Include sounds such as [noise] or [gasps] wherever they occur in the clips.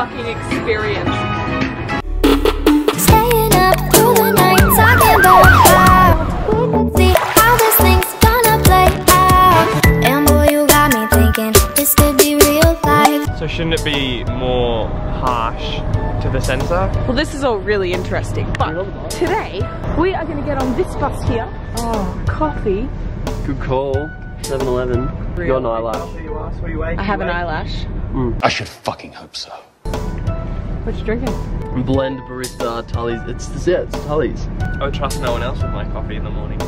fucking experience. Staying up through the night, talking about how we could see how this thing's gonna play out. And boy, you got me thinking this could be real life. So shouldn't it be more harsh to the sensor? Well, this is all really interesting, but today we are going to get on this bus here. Oh, coffee. Good call. 7-Eleven. You got an eyelash. I have an eyelash. Mm. I should fucking hope so. What you drinking? Blend barista Tully's. It's this, yeah, it's Tully's. I would trust no one else with my coffee in the morning.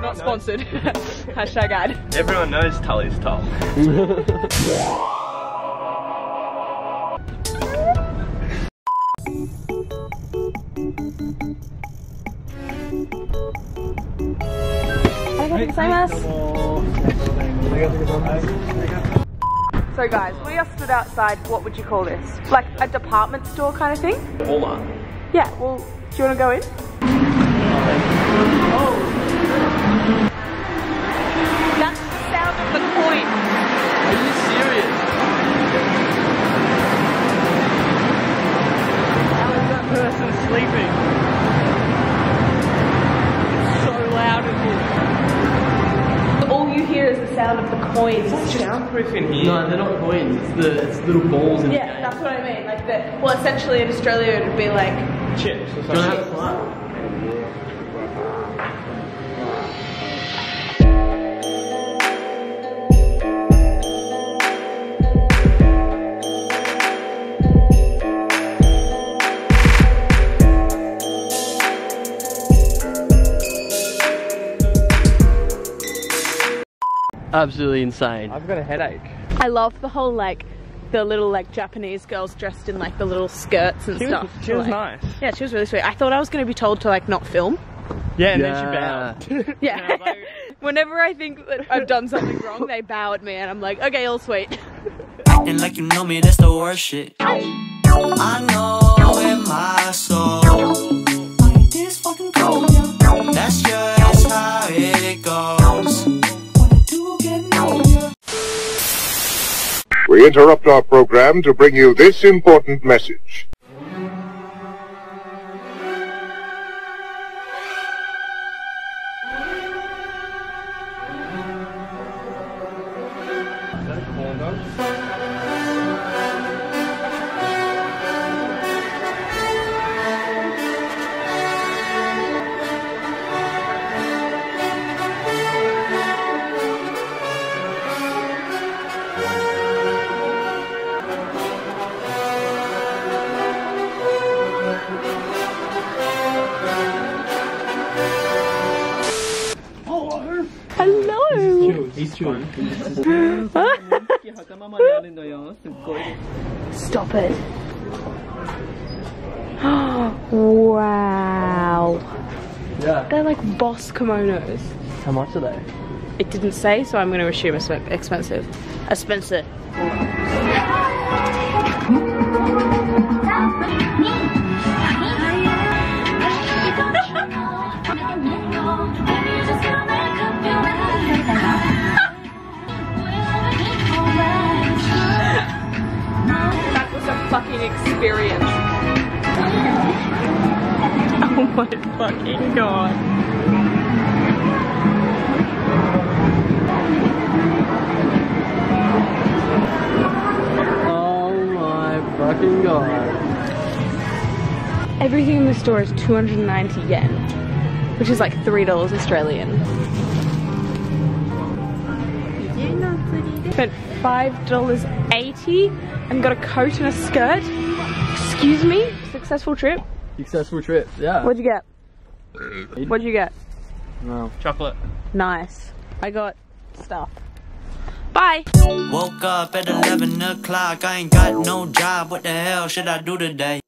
Not sponsored. [laughs] Hashtag ad. Everyone knows Tully's top. So guys, we are stood outside, what would you call this? Like a department store kind of thing? Walmart. Yeah, well, do you want to go in? That's sound of the coins. Soundproof in here. No, they're not coins. It's the it's little balls in Yeah, that's what I mean. Like the well, essentially in Australia it'd be like Chips or Do you want to have something. Absolutely insane. I've got a headache. I love the whole like the little like Japanese girls dressed in like the little skirts and She was, stuff. she was Like- nice. Yeah, she was really sweet. I thought I was going to be told to like not film. Yeah, and Yeah. then she bowed. [laughs] Yeah. And [laughs] like, Whenever I think that I've done something wrong, they bow at me and I'm like, okay, all sweet. Acting like you know me, that's the worst shit. I know in my soul. We interrupt our program to bring you this important message. Hello. He's chewing. [laughs] Stop it. [gasps] wow. Yeah. They're like boss kimonos. How much are they? It didn't say, so I'm going to assume it's expensive. Expensive. Fucking experience. [laughs] Oh my fucking god. Oh my fucking god. Everything in the store is 290 yen, which is like $3 Australian. Spent $5.80 and got a coat and a skirt. Excuse me? Successful trip? Successful trip. Yeah. What'd you get? What'd you get? No. Chocolate. Nice. I got stuff. Bye. Woke up at 11 o'clock. I ain't got no job. What the hell should I do today?